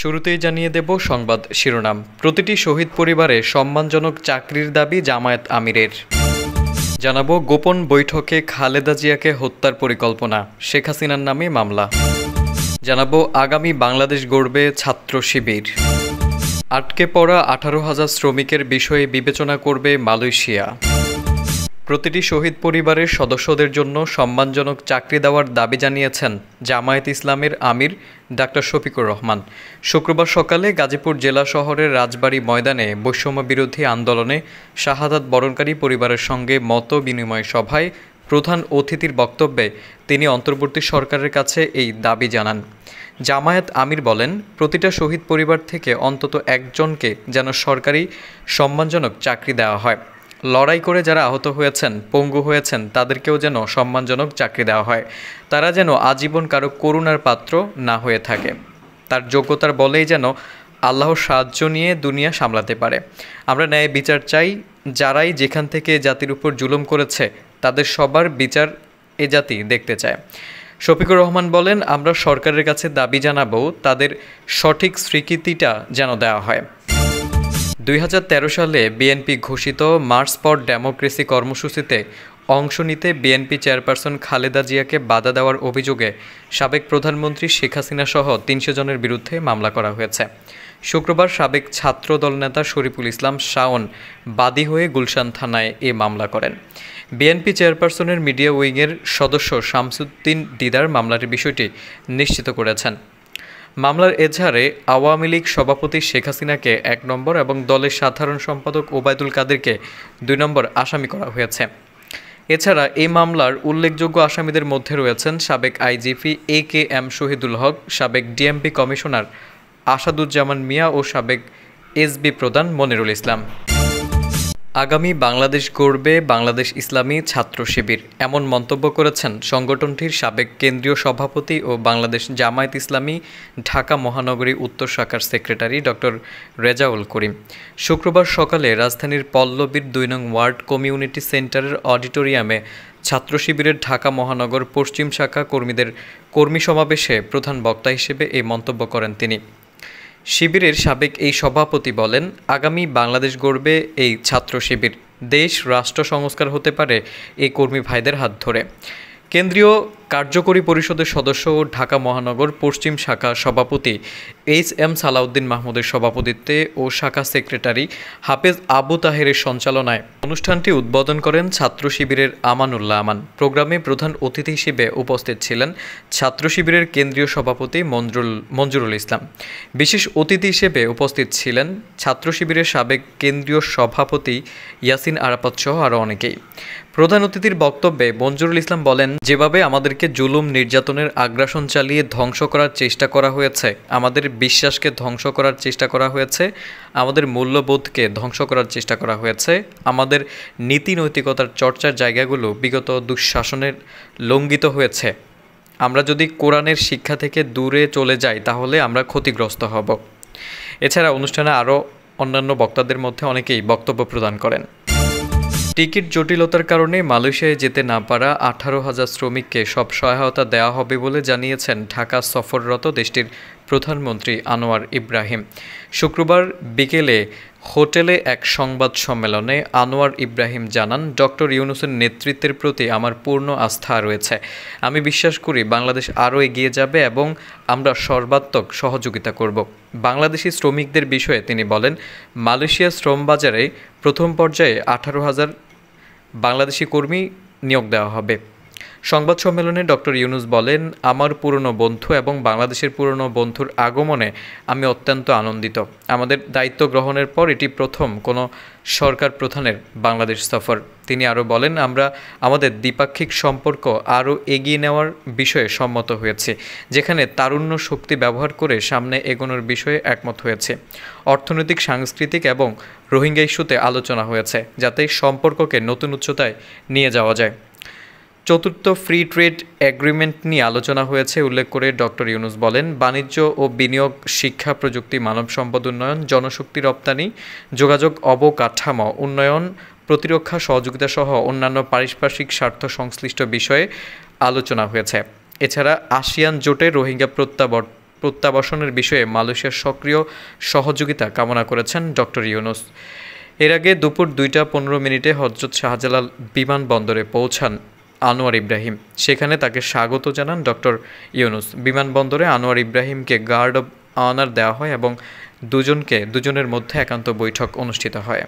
শুরুতেই জানিয়ে দেব সংবাদ শিরোনাম। প্রতিটি শহীদ পরিবারে সম্মানজনক চাকরির দাবি জামায়াত আমিরের। জানাব গোপন বৈঠকে খালেদা জিয়াকে হত্যার পরিকল্পনা, শেখ হাসিনার নামে মামলা। জানাব আগামী বাংলাদেশ গড়বে ছাত্র শিবির। আটকে পড়া আঠারো হাজার শ্রমিকের বিষয়ে বিবেচনা করবে মালয়েশিয়া। প্রতিটি শহীদ পরিবারের সদস্যদের জন্য সম্মানজনক চাকরি দেওয়ার দাবি জানিয়েছেন জামায়াত ইসলামের আমির ডাক্তার শফিকুর রহমান। শুক্রবার সকালে গাজীপুর জেলা শহরের রাজবাড়ী ময়দানে বৈষম্য বিরোধী আন্দোলনে শাহাদাত বরণকারী পরিবারের সঙ্গে মত বিনিময় সভায় প্রধান অতিথির বক্তব্যে তিনি অন্তর্বর্তী সরকারের কাছে এই দাবি জানান। জামায়াত আমির বলেন, প্রতিটা শহীদ পরিবার থেকে অন্তত একজনকে যেন সরকারি সম্মানজনক চাকরি দেওয়া হয়। লড়াই করে যারা আহত হয়েছেন, পঙ্গু হয়েছেন, তাদেরকেও যেন সম্মানজনক চাকরি দেওয়া হয়। তারা যেন আজীবন কারও করুণার পাত্র না হয়ে থাকে। তার যোগ্যতার বলেই যেন আল্লাহর সাহায্য নিয়ে দুনিয়া সামলাতে পারে। আমরা ন্যায় বিচার চাই। যারাই যেখান থেকে জাতির উপর জুলুম করেছে, তাদের সবার বিচার এ জাতি দেখতে চায়। শফিকুর রহমান বলেন, আমরা সরকারের কাছে দাবি জানাব, তাদের সঠিক স্বীকৃতিটা যেন দেওয়া হয়। দুই হাজার তেরো সালে বিএনপি ঘোষিত মার্চ ফর ডেমোক্রেসি কর্মসূচিতে অংশ নিতে বিএনপি চেয়ারপারসন খালেদা জিয়াকে বাধা দেওয়ার অভিযোগে সাবেক প্রধানমন্ত্রী শেখ হাসিনা সহ তিনশো জনের বিরুদ্ধে মামলা করা হয়েছে। শুক্রবার সাবেক ছাত্রদল নেতা শরীফুল ইসলাম শাওন বাদী হয়ে গুলশান থানায় এ মামলা করেন। বিএনপি চেয়ারপারসনের মিডিয়া উইংয়ের সদস্য শামসুদ্দিন দিদার মামলাটির বিষয়টি নিশ্চিত করেছেন। মামলার এজাহারে আওয়ামী লীগ সভাপতি শেখ হাসিনাকে এক নম্বর এবং দলের সাধারণ সম্পাদক ওবায়দুল কাদেরকে দুই নম্বর আসামি করা হয়েছে। এছাড়া এই মামলার উল্লেখযোগ্য আসামিদের মধ্যে রয়েছেন সাবেক IGP A K M Shahidul Haque, সাবেক ডিএমপি কমিশনার আসাদুজ্জামান মিয়া ও সাবেক এসবি প্রধান মনিরুল ইসলাম। আগামী বাংলাদেশ গড়বে বাংলাদেশ ইসলামী ছাত্র শিবির। এমন মন্তব্য করেছেন সংগঠনটির সাবেক কেন্দ্রীয় সভাপতি ও বাংলাদেশ জামায়াত ইসলামী ঢাকা মহানগরী উত্তর শাখার সেক্রেটারি ডক্টর রেজাউল করিম। শুক্রবার সকালে রাজধানীর পল্লবীর দুই নং ওয়ার্ড কমিউনিটি সেন্টারের অডিটোরিয়ামে ছাত্র শিবিরের ঢাকা মহানগর পশ্চিম শাখা কর্মীদের কর্মী সমাবেশে প্রধান বক্তা হিসেবে এই মন্তব্য করেন তিনি। শিবিরের সাবেক এই সভাপতি বলেন, আগামী বাংলাদেশ গড়বে এই ছাত্র শিবির। দেশ রাষ্ট্র সংস্কার হতে পারে এই কর্মী ভাইদের হাত ধরে। কেন্দ্রীয় কার্যকরী পরিষদের সদস্য ও ঢাকা মহানগর পশ্চিম শাখা সভাপতি এইচ এম সালাউদ্দিন মাহমুদের সভাপতিত্বে ও শাখা সেক্রেটারি হাফেজ আবু তাহেরের সঞ্চালনায় অনুষ্ঠানটি উদ্বোধন করেন ছাত্র শিবিরের আমানুল্লাহ আমান। প্রোগ্রামে প্রধান অতিথি হিসেবে উপস্থিত ছিলেন ছাত্র শিবিরের কেন্দ্রীয় সভাপতি মঞ্জুরুল মঞ্জুরুল ইসলাম। বিশেষ অতিথি হিসেবে উপস্থিত ছিলেন ছাত্র শিবিরের সাবেক কেন্দ্রীয় সভাপতি ইয়াসিন আরাপাত সহ আরও অনেকেই। প্রধান অতিথির বক্তব্যে মঞ্জুরুল ইসলাম বলেন, যেভাবে আমাদেরকে জুলুম নির্যাতনের আগ্রাসন চালিয়ে ধ্বংস করার চেষ্টা করা হয়েছে। আমাদের বিশ্বাসকে ধ্বংস করার চেষ্টা করা হয়েছে। আমাদের মূল্যবোধকে ধ্বংস করার চেষ্টা করা হয়েছে। আমাদের নীতি নৈতিকতার চর্চার জায়গাগুলো বিগত দুঃশাসনের লঙ্ঘিত হয়েছে। আমরা যদি কোরআনের শিক্ষা থেকে দূরে চলে যাই, তাহলে আমরা ক্ষতিগ্রস্ত হব। এছাড়া অনুষ্ঠানে আরও অন্যান্য বক্তাদের মধ্যে অনেকেই বক্তব্য প্রদান করেন। টিকিট জটিলতার কারণে মালয়েশিয়ায় যেতে না পারা আঠারো হাজার শ্রমিককে সব সহায়তা দেওয়া হবে বলে জানিয়েছেন ঢাকা সফররত দেশটির প্রধানমন্ত্রী আনোয়ার ইব্রাহিম। শুক্রবার বিকেলে হোটেলে এক সংবাদ সম্মেলনে আনোয়ার ইব্রাহিম জানান, ডক্টর ইউনুসের নেতৃত্বের প্রতি আমার পূর্ণ আস্থা রয়েছে। আমি বিশ্বাস করি বাংলাদেশ আরও এগিয়ে যাবে এবং আমরা সর্বাত্মক সহযোগিতা করব। বাংলাদেশি শ্রমিকদের বিষয়ে তিনি বলেন, মালয়েশিয়া শ্রম বাজারে প্রথম পর্যায়ে আঠারো হাজার বাংলাদেশি কর্মী নিয়োগ দেওয়া হবে। সংবাদ সম্মেলনে ডক্টর ইউনুস বলেন, আমার পুরনো বন্ধু এবং বাংলাদেশের পুরনো বন্ধুর আগমনে আমি অত্যন্ত আনন্দিত। আমাদের দায়িত্ব গ্রহণের পর এটি প্রথম কোনো সরকার প্রধানের বাংলাদেশ সফর। তিনি আরও বলেন, আমরা, আমাদের দ্বিপাক্ষিক সম্পর্ক আরও এগিয়ে নেওয়ার বিষয়ে সম্মত হয়েছে, যেখানে তারুণ্য শক্তি ব্যবহার করে সামনে এগোনোর বিষয়ে একমত হয়েছে। অর্থনৈতিক, সাংস্কৃতিক এবং রোহিঙ্গা ইস্যুতে আলোচনা হয়েছে, যাতে সম্পর্ককে নতুন উচ্চতায় নিয়ে যাওয়া যায়। চতুর্থ ফ্রি ট্রেড এগ্রিমেন্ট নিয়ে আলোচনা হয়েছে, উল্লেখ করে ডক্টর ইউনুস বলেন, বাণিজ্য ও বিনিয়োগ, শিক্ষা, প্রযুক্তি, মানব সম্পদ উন্নয়ন, জনশক্তি রপ্তানি, যোগাযোগ অবকাঠামো উন্নয়ন, প্রতিরক্ষা সহযোগিতা সহ অন্যান্য পারিপার্শ্বিক স্বার্থ সংশ্লিষ্ট বিষয়ে আলোচনা হয়েছে। এছাড়া আসিয়ান জোটে রোহিঙ্গা প্রত্যাবর্তন প্রত্যাবাসনের বিষয়ে মালয়েশিয়ার সক্রিয় সহযোগিতা কামনা করেছেন ডক্টর ইউনুস। এর আগে দুপুর দুইটা পনেরো মিনিটে হজরত শাহজালাল বিমানবন্দরে পৌঁছান। আনোয়ার ইব্রাহিম। সেখানে তাকে স্বাগত জানান ডক্টর ইউনুস। বিমানবন্দরে আনোয়ার ইব্রাহিমকে গার্ড অব অনার দেওয়া হয় এবং দুজনকে, দুজনের মধ্যে একান্ত বৈঠক অনুষ্ঠিত হয়।